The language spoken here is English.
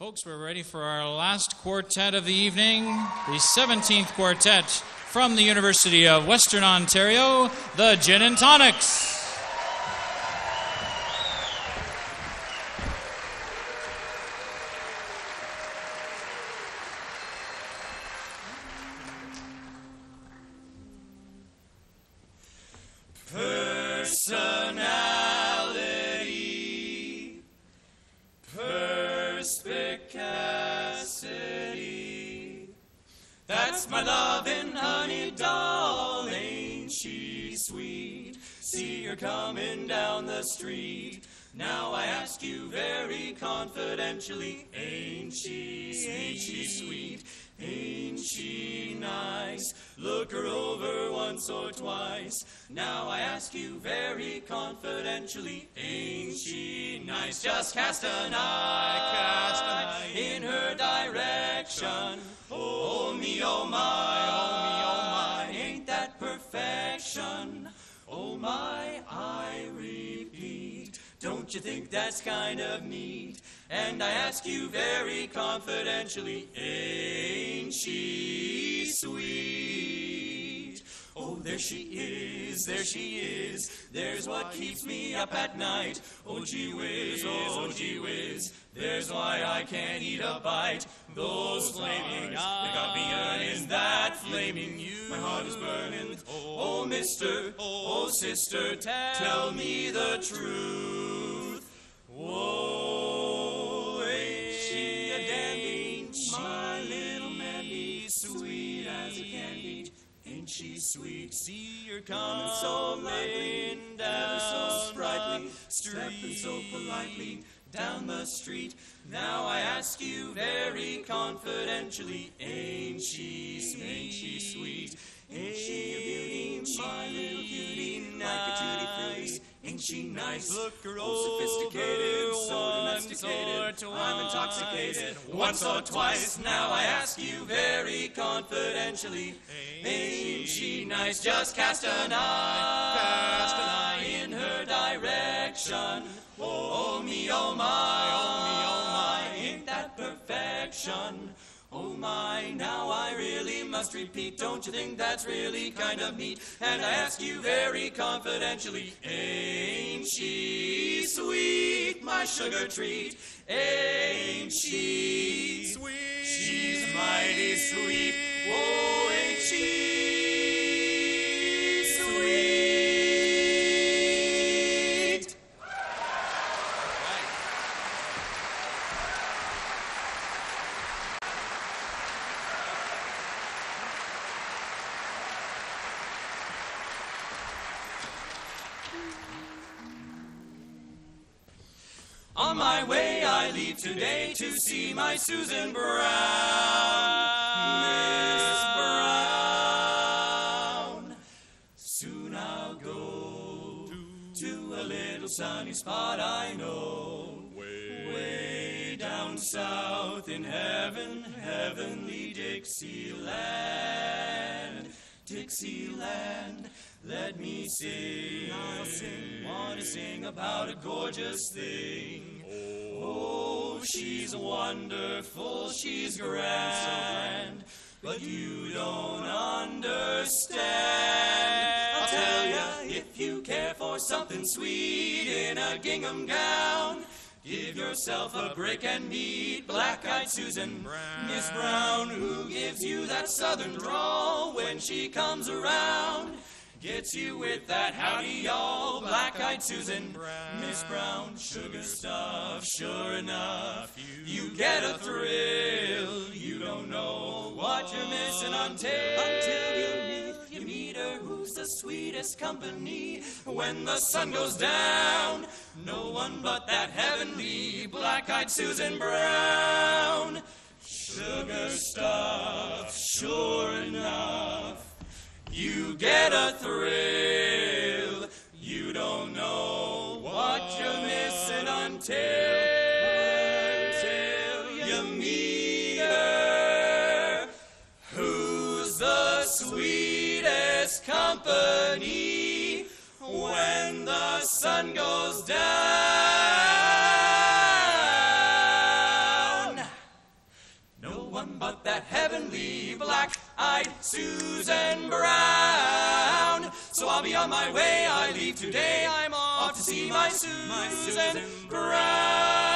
Folks, we're ready for our last quartet of the evening, the 17th quartet from the University of Western Ontario, the Gin and Tonics. That's my lovin' honey doll, ain't she sweet? See her coming down the street. Now I ask you very confidentially, ain't she, ain't she sweet? Ain't she nice? Look her over once or twice. Now I ask you very confidentially, ain't she nice? Just cast an eye, cast an eye in her direction. Oh me, oh my, oh me, oh my, ain't that perfection? Oh my, I repeat. Don't you think that's kind of neat? And I ask you very confidentially, ain't she sweet? Oh, there she is, there she is. There's what keeps me up at night. Oh, gee whiz, oh, gee whiz. There's why I can't eat a bite. Those flaming eyes, they got me yearning. That flaming you, my heart is burning. Oh, mister, oh, sister, tell me the truth. Whoa, sweet? See her coming so lightly, ever so sprightly, stepping so politely down the street. Now I ask you very confidentially, ain't she sweet? Ain't she sweet? Ain't she Ain't she nice? Look her oh, sophisticated, so domesticated. I'm intoxicated once or twice. Now I ask you very confidentially, ain't she nice? Just cast an eye, cast an eye in her direction. Oh me, oh my, oh me, oh my, ain't that perfection? My, now I really must repeat, don't you think that's really kind of neat? And I ask you very confidentially, ain't she sweet, my sugar treat? Ain't she sweet? She's mighty sweet. On my way I leave today to see my Susan Brown. Miss Brown. Soon I'll go to a little sunny spot I know. Way down south in heaven, heavenly Dixieland. Dixieland, let me sing. I'll sing, wanna sing about a gorgeous thing. Oh, she's wonderful, she's grand, but you don't understand. I'll tell ya, if you care for something sweet in a gingham gown, give yourself a break and meet black-eyed Susan Brown. Miss Brown, who gives you that southern drawl when she comes around. Gets you with that howdy y'all, black-eyed Susan Brown. Miss Brown, sugar stuff, sure enough. You get a thrill, you don't know what you're missing until, until you you meet her who's the sweetest company. When the sun goes down, no one but that heavenly black-eyed Susan Brown. Sugar stuff, sure enough. Get a thrill. You don't know what you're missing until, until you meet her. Who's the sweetest company when the sun goes down? No one but that heavenly black-eyed Susan Brown. So I'll be on my way, I leave today, I'm off to see my Susan, my Susan Brown.